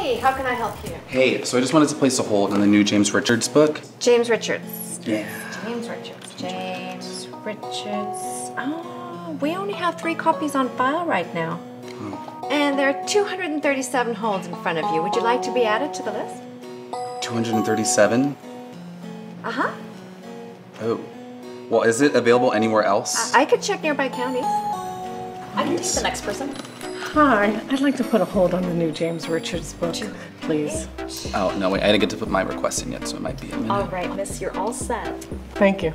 Hi, how can I help you? Hey, so I just wanted to place a hold on the new James Richards book. James Richards. Yeah. James Richards. James Richards. Oh, we only have three copies on file right now. And there are 237 holds in front of you. Would you like to be added to the list? 237? Uh huh. Oh. Well, is it available anywhere else? I could check nearby counties. I can take the next person. Hi, I'd like to put a hold on the new James Richards book, please. oh, no, wait, I didn't get to put my request in yet, so it might be a minute. All right, miss, you're all set. Thank you.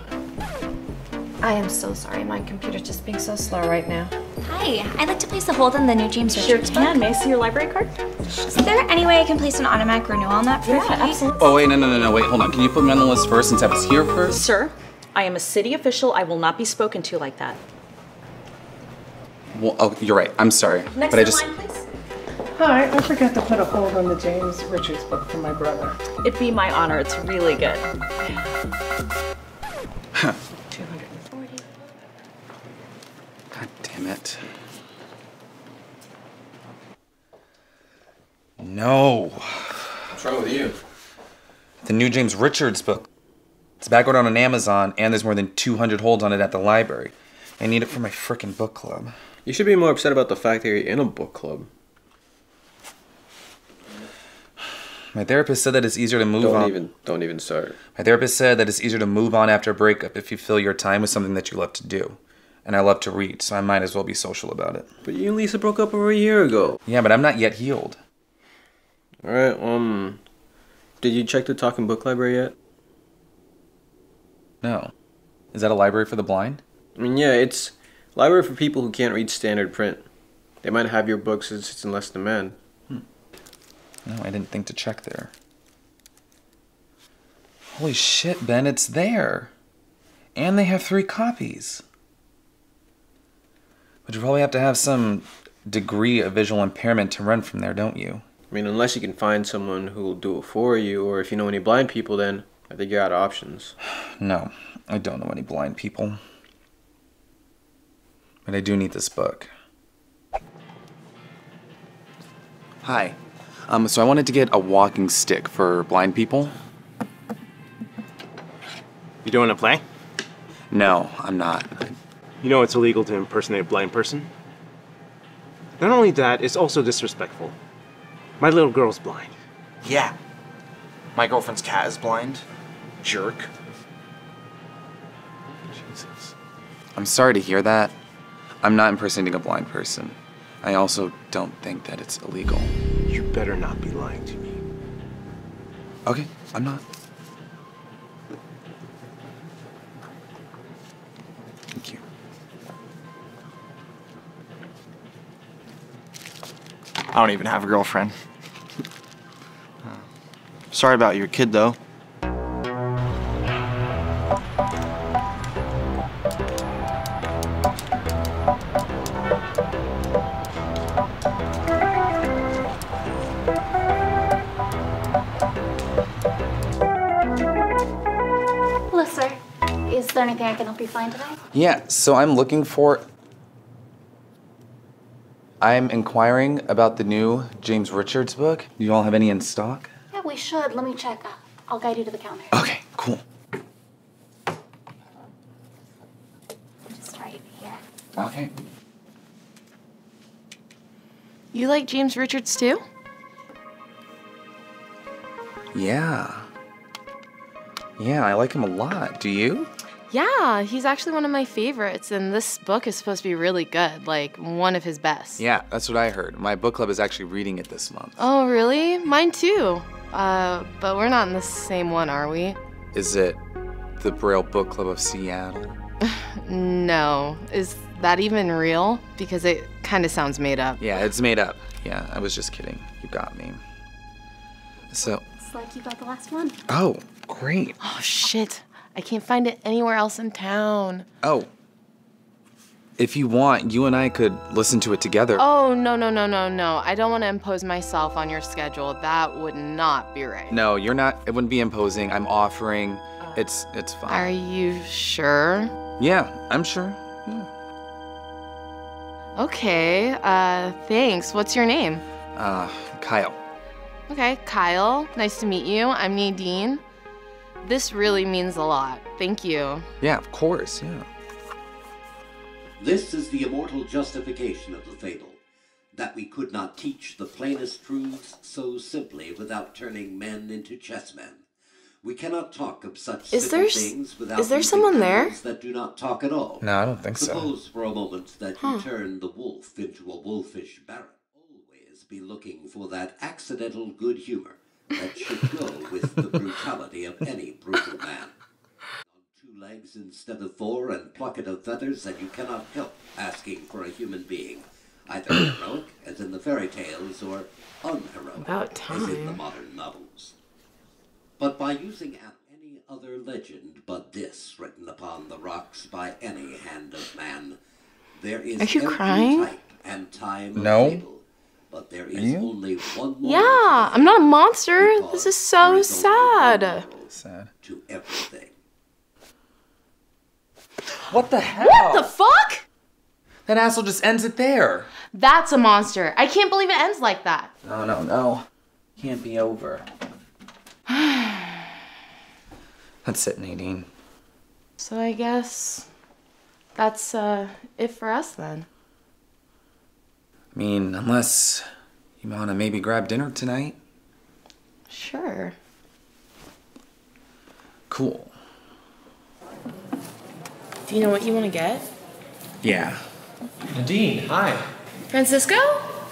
I am so sorry. My computer's just being so slow right now. Hi, I'd like to place a hold on the new James Richards book. May I see your library card? Is there any way I can place an automatic renewal on that for Yeah, free? absolutely. Oh, wait, no, no, no, no, wait, hold on. Can you put me on the list first since I was here first? Sir, I am a city official. I will not be spoken to like that. Well, oh, you're right. I'm sorry. Next but I in just. line, please. Hi, I forgot to put a hold on the James Richards book for my brother. It'd be my honor. It's really good. 240. God damn it. No. What's wrong with you? The new James Richards book. It's back ordered on Amazon, and there's more than 200 holds on it at the library. I need it for my frickin' book club. You should be more upset about the fact that you're in a book club. My therapist said that it's easier to move Don't on. even don't even start. My therapist said that it's easier to move on after a breakup if you fill your time with something that you love to do. And I love to read, so I might as well be social about it. But you and Lisa broke up over a year ago. Yeah, but I'm not yet healed. Alright, um did you check the Talking Book Library yet? No. Is that a library for the blind? I mean yeah, it's library for people who can't read standard print. They might have your books as it's in less demand. Hmm. No, I didn't think to check there. Holy shit, Ben, it's there. And they have three copies. But you probably have to have some degree of visual impairment to run from there, don't you? I mean unless you can find someone who will do it for you, or if you know any blind people then I think you're out of options. No, I don't know any blind people. But I do need this book. Hi. Um, so I wanted to get a walking stick for blind people. You doing a play? No, I'm not. You know it's illegal to impersonate a blind person? Not only that, it's also disrespectful. My little girl's blind. Yeah. My girlfriend's cat is blind. Jerk. Jesus. I'm sorry to hear that. I'm not impersonating a blind person. I also don't think that it's illegal. You better not be lying to me. Okay, I'm not. Thank you. I don't even have a girlfriend. Uh, sorry about your kid, though. You find today? Yeah, so I'm looking for. I'm inquiring about the new James Richards book. Do you all have any in stock? Yeah, we should. Let me check. Uh, I'll guide you to the counter. Okay, cool. Just right here. Okay. You like James Richards too? Yeah. Yeah, I like him a lot. Do you? Yeah, he's actually one of my favorites, and this book is supposed to be really good, like one of his best. Yeah, that's what I heard. My book club is actually reading it this month. Oh, really? Mine too. Uh, but we're not in the same one, are we? Is it the Braille Book Club of Seattle? No. Is that even real? Because it kind of sounds made up. Yeah, it's made up. Yeah, I was just kidding. You got me. So, It's like you got the last one. oh, great. Oh, shit. I can't find it anywhere else in town. Oh. If you want, you and I could listen to it together. Oh, no, no, no, no, no. I don't want to impose myself on your schedule. That would not be right. No, you're not. It wouldn't be imposing. I'm offering. It's it's fine. Are you sure? Yeah, I'm sure. Yeah. Okay, uh, thanks. What's your name? Uh, Kyle. Okay, Kyle, nice to meet you. I'm Nadine. This really means a lot. Thank you. Yeah, of course, yeah. This is the immortal justification of the fable that we could not teach the plainest truths so simply without turning men into chessmen. We cannot talk of such Is there things without is there someone there? animals that do not talk at all. No, I don't think so. Suppose for a moment that you Huh. turn the wolf into a wolfish baron. Always be looking for that accidental good humor that should go with the brutality of any brutal man. On two legs instead of four and plucket of feathers, and you cannot help asking for a human being, either heroic, as in the fairy tales, or unheroic, as in the modern novels. But by using any other legend but this written upon the rocks by any hand of man, there is Are you every crying? type and time of No. fable, but there is you? only one moral Yeah, I'm not a monster. This is so sad. Sad. to everything. What the hell? What the fuck? That asshole just ends it there. That's a monster. I can't believe it ends like that. No, no, no. Can't be over. That's it, Nadine. So I guess that's uh, it for us then. I mean, unless you want to maybe grab dinner tonight. Sure. Cool. Do you know what you want to get? Yeah. Nadine, hi. Francisco?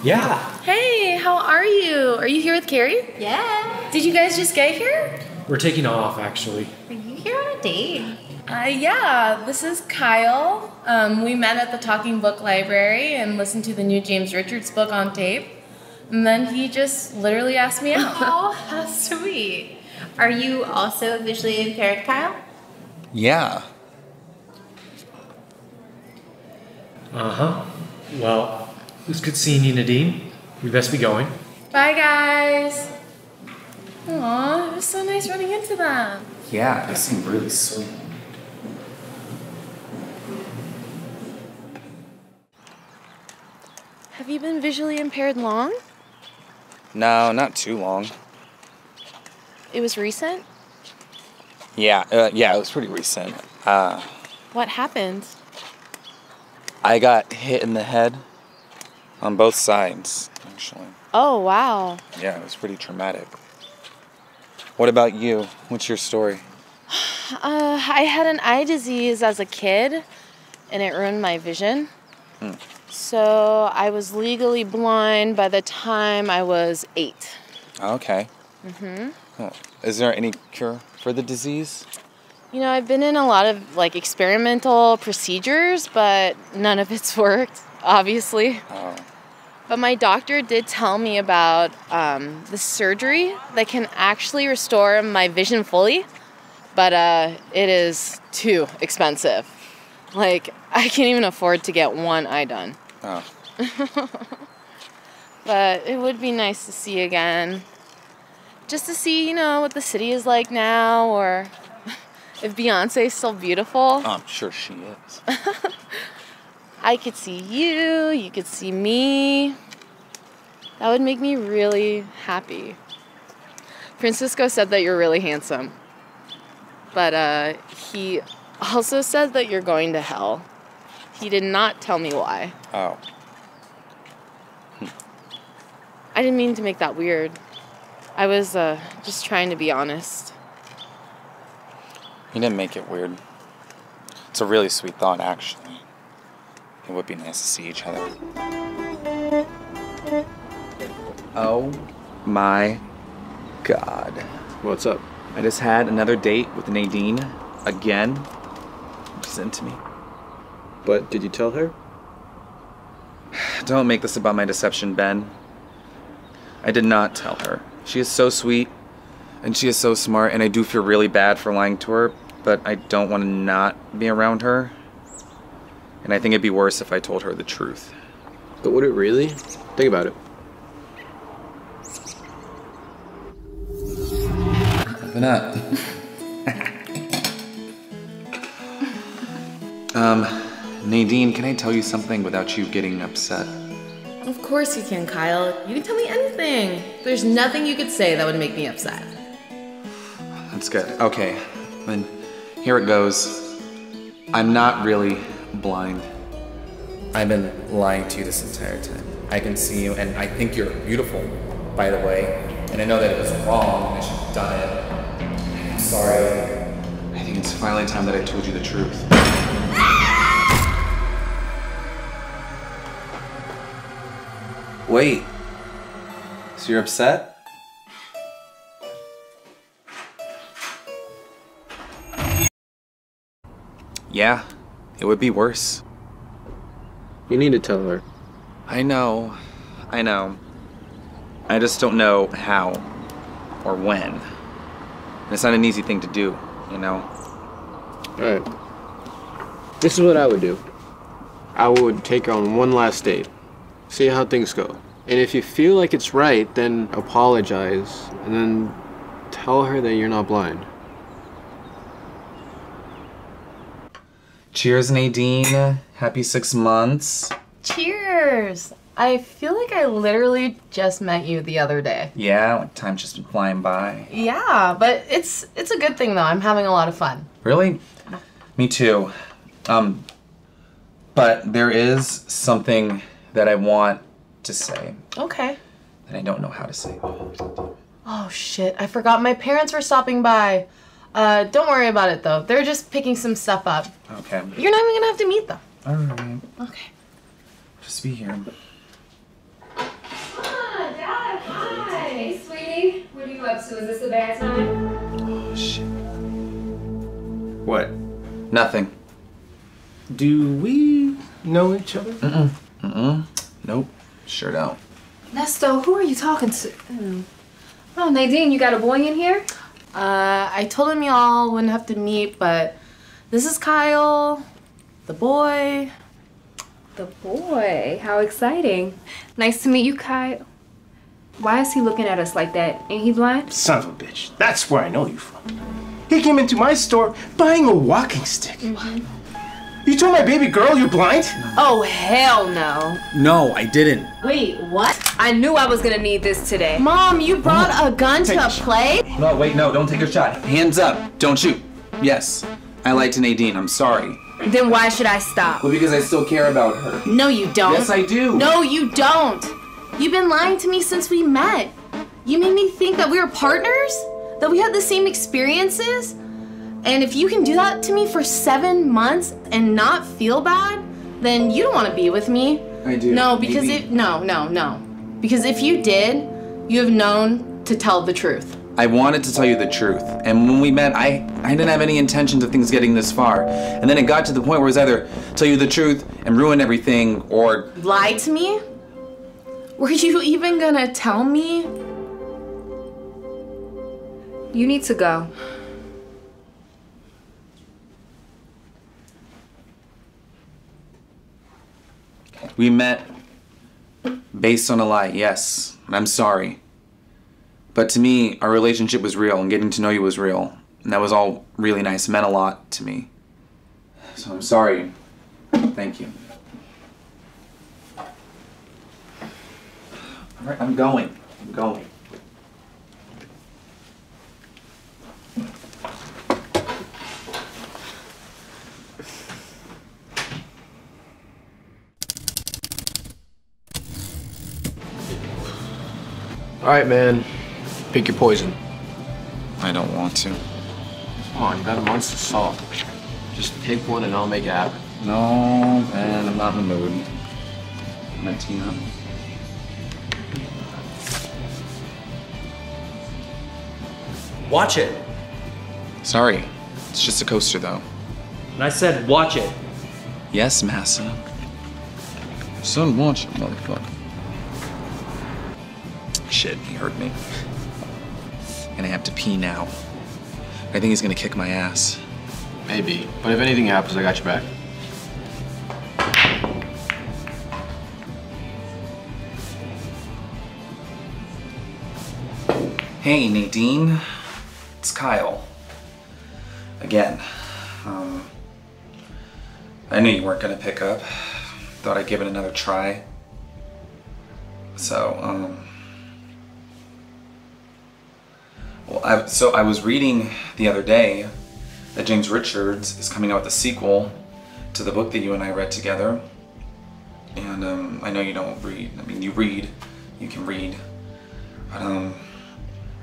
Yeah. Hey, how are you? Are you here with Carrie? Yeah. Did you guys just get here? We're taking off, actually. Are you here on a date? Uh, yeah, this is Kyle. Um, we met at the Talking Book Library and listened to the new James Richards book on tape. And then he just literally asked me out. Oh, how sweet. Are you also visually impaired, Kyle? Yeah. Uh huh. Well, it was good seeing you, Nadine. We best be going. Bye, guys. Aw, it was so nice running into them. Yeah, they seem really sweet. Have you been visually impaired long? No, not too long. It was recent? Yeah, uh, yeah, it was pretty recent. Uh, What happened? I got hit in the head on both sides, actually. Oh, wow. Yeah, it was pretty traumatic. What about you? What's your story? Uh, I had an eye disease as a kid, and it ruined my vision. So I was legally blind by the time I was eight. Okay. Mm-hmm. Huh. Is there any cure for the disease? You know, I've been in a lot of like experimental procedures, but none of it's worked, obviously. Oh. But my doctor did tell me about um, the surgery that can actually restore my vision fully, but uh, it is too expensive. Like, I can't even afford to get one eye done. Oh. But it would be nice to see again. Just to see, you know, what the city is like now, or if Beyonce's still beautiful. I'm sure she is. I could see you, you could see me. That would make me really happy. Francisco said that you're really handsome. But uh, he also said that you're going to hell. He did not tell me why. Oh. I didn't mean to make that weird. I was uh, just trying to be honest. You didn't make it weird. It's a really sweet thought, actually. It would be nice to see each other. Oh my god. What's up? I just had another date with Nadine again. She's into me. But did you tell her? Don't make this about my deception, Ben. I did not tell her. She is so sweet and she is so smart, and I do feel really bad for lying to her, but I don't want to not be around her. And I think it'd be worse if I told her the truth. But would it really? Think about it. Open up. Um, Nadine, can I tell you something without you getting upset? Of course you can, Kyle. You can tell me anything. There's nothing you could say that would make me upset. That's good. Okay, then here it goes. I'm not really blind. I've been lying to you this entire time. I can see you, and I think you're beautiful, by the way. And I know that it was wrong, and I should have done it. I'm sorry. I think it's finally time that I told you the truth. Wait. So you're upset? Yeah, it would be worse. You need to tell her. I know. I know. I just don't know how or when. And it's not an easy thing to do, you know? Alright. This is what I would do. I would take her on one last date. See how things go. And if you feel like it's right, then apologize. And then tell her that you're not blind. Cheers, Nadine. Happy six months. Cheers! I feel like I literally just met you the other day. Yeah, like time's just been flying by. Yeah, but it's it's a good thing though. I'm having a lot of fun. Really? Me too. Um, but there is something that I want to say Okay. that I don't know how to say. Oh shit, I forgot my parents were stopping by. Uh, don't worry about it though. They're just picking some stuff up. Okay. You're not even gonna have to meet them. Alright. Okay. Just be here. Hey, sweetie. What are you up to? Is this a bad time? Oh, shit. What? Nothing. Do we know each other? Mm-mm. Mm-mm. Nope. Sure don't. Nesto, who are you talking to? Hmm. Oh, Nadine, you got a boy in here? Uh, I told him y'all wouldn't have to meet, but this is Kyle, the boy. The boy. How exciting. Nice to meet you, Kyle. Why is he looking at us like that? Ain't he blind? Son of a bitch. That's where I know you from. He came into my store buying a walking stick. You told my baby girl you're blind? Oh, hell no. No, I didn't. Wait, what? I knew I was gonna need this today. Mom, you brought a gun to a play? No, wait, no, don't take a shot. Hands up. Don't shoot. Yes, I lied to Nadine. I'm sorry. Then why should I stop? Well, because I still care about her. No, you don't. Yes, I do. No, you don't. You've been lying to me since we met. You made me think that we were partners, that we had the same experiences. And if you can do that to me for seven months and not feel bad, then you don't want to be with me. I do. No, because Maybe. if no, no, no. Because if you did, you have known to tell the truth. I wanted to tell you the truth. And when we met, I, I didn't have any intentions of things getting this far. And then it got to the point where it was either tell you the truth and ruin everything or Lie to me? Were you even gonna tell me? You need to go. We met based on a lie, yes. I'm sorry. But to me, our relationship was real and getting to know you was real. And that was all really nice. Meant a lot to me. So I'm sorry. Thank you. All right, I'm going. I'm going. Alright, man. Pick your poison. I don't want to. Come on, you got a month's to solve. Just pick one and I'll make it happen. No, man, I'm not in the mood. Mentina. Watch it. Sorry. It's just a coaster, though. And I said, watch it. Yes, Massa. Son, watch it, motherfucker. Shit, he hurt me. And I have to pee now. I think he's gonna kick my ass. Maybe. But if anything happens, I got your back. Hey, Nadine. It's Kyle. Again. Um, I knew you weren't gonna pick up. Thought I'd give it another try. So, um, well, I, so I was reading the other day that James Richards is coming out with a sequel to the book that you and I read together. And um, I know you don't read. I mean, you read, you can read, but um,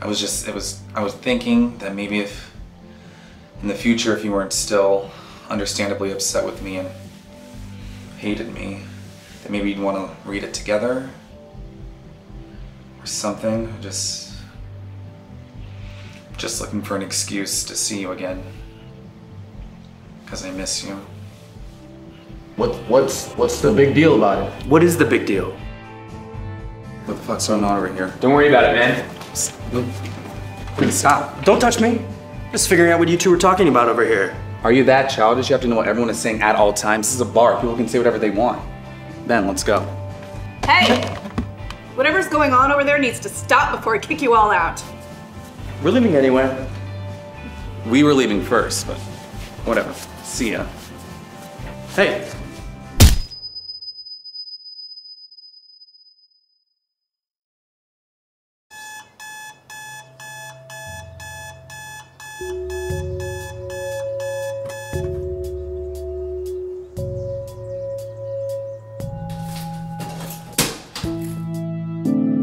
I was just, it was, I was thinking that maybe if in the future, if you weren't still understandably upset with me and hated me, that maybe you'd want to read it together or something. Just, just looking for an excuse to see you again because I miss you. What, what's, what's the big deal about it? What is the big deal? What the fuck's going on over here? Don't worry about it, man. Stop. Don't touch me. Just figuring out what you two were talking about over here. Are you that childish? You have to know what everyone is saying at all times. This is a bar. People can say whatever they want. Ben, let's go. Hey! Whatever's going on over there needs to stop before I kick you all out. We're leaving anyway. We were leaving first, but whatever. See ya. Hey, Okay, you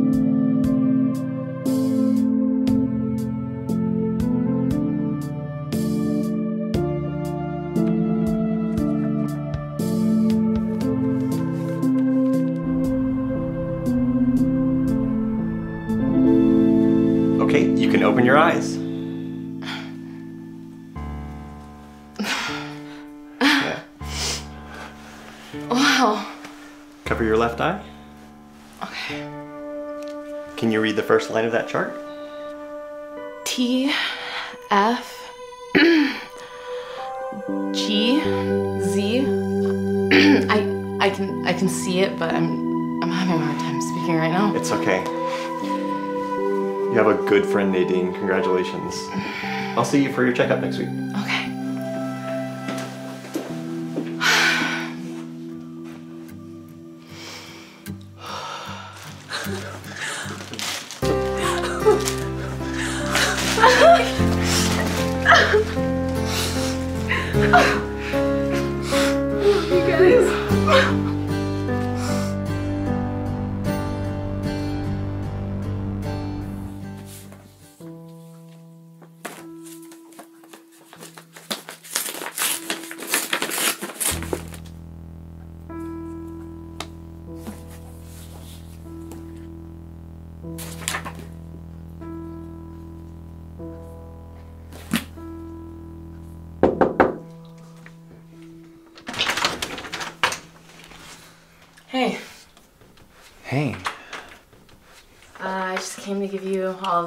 open your eyes. Yeah. Wow. Cover your left eye. Okay. Can you read the first line of that chart? T F G Z I I can I can see it, but I'm I'm having a hard time speaking right now. It's okay. You have a good friend, Nadine. Congratulations. I'll see you for your checkup next week.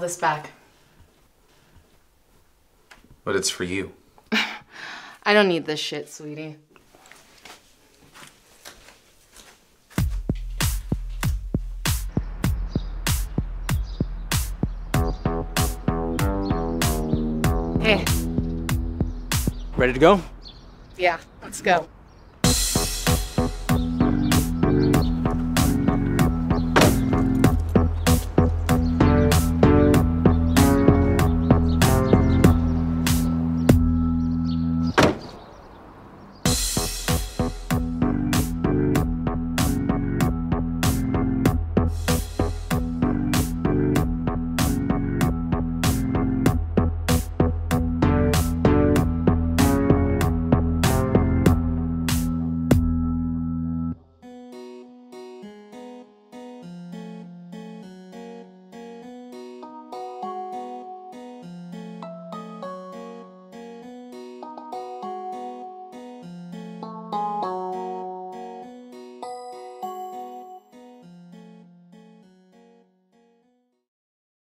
This back. But it's for you. I don't need this shit, sweetie. Hey, Ready to go? yeah, let's go.